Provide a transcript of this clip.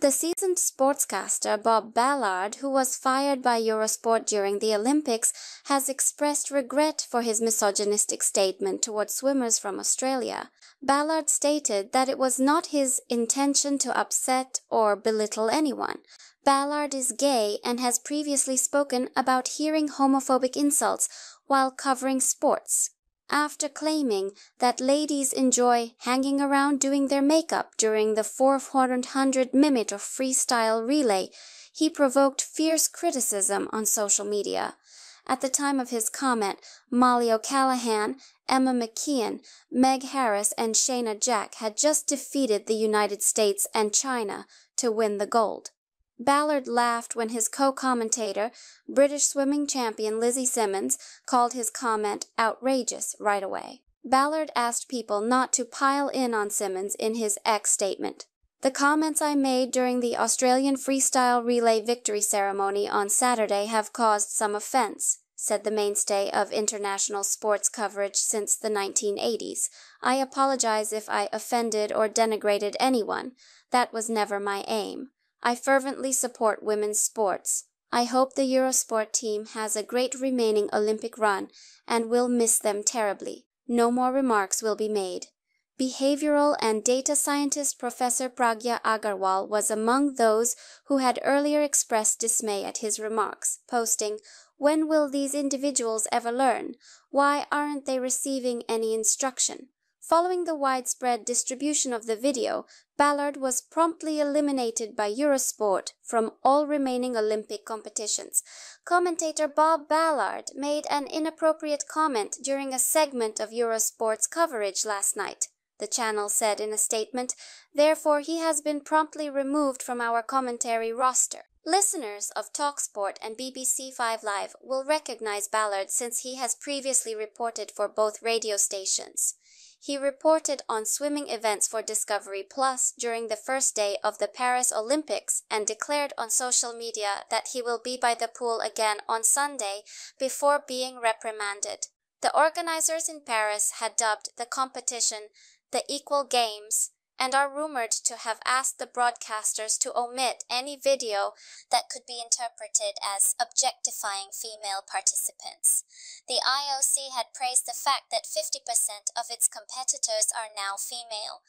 The seasoned sportscaster Bob Ballard, who was fired by Eurosport during the Olympics, has expressed regret for his misogynistic statement towards swimmers from Australia. Ballard stated that it was not his intention to upset or belittle anyone. Ballard is gay and has previously spoken about hearing homophobic insults while covering sports. After claiming that ladies enjoy hanging around doing their makeup during the 400 minute of freestyle relay, he provoked fierce criticism on social media. At the time of his comment, Mollie O'Callaghan, Emma McKeon, Meg Harris, and Shayna Jack had just defeated the United States and China to win the gold. Ballard laughed when his co-commentator, British swimming champion Lizzie Simmonds, called his comment outrageous right away. Ballard asked people not to pile in on Simmonds in his X statement. The comments I made during the Australian freestyle relay victory ceremony on Saturday have caused some offense, said the mainstay of international sports coverage since the 1980s. I apologize if I offended or denigrated anyone. That was never my aim. I fervently support women's sports. I hope the Eurosport team has a great remaining Olympic run and will miss them terribly. No more remarks will be made. Behavioral and data scientist Professor Pragya Agarwal was among those who had earlier expressed dismay at his remarks, posting, When will these individuals ever learn? Why aren't they receiving any instruction? Following the widespread distribution of the video, Ballard was promptly eliminated by Eurosport from all remaining Olympic competitions. Commentator Bob Ballard made an inappropriate comment during a segment of Eurosport's coverage last night. The channel said in a statement, therefore he has been promptly removed from our commentary roster. Listeners of TalkSport and BBC Five Live will recognize Ballard since he has previously reported for both radio stations. He reported on swimming events for Discovery Plus during the first day of the Paris Olympics and declared on social media that he will be by the pool again on Sunday before being reprimanded. The organizers in Paris had dubbed the competition the Equal Games and are rumored to have asked the broadcasters to omit any video that could be interpreted as objectifying female participants. The IOC had praised the fact that 50% of its competitors are now female.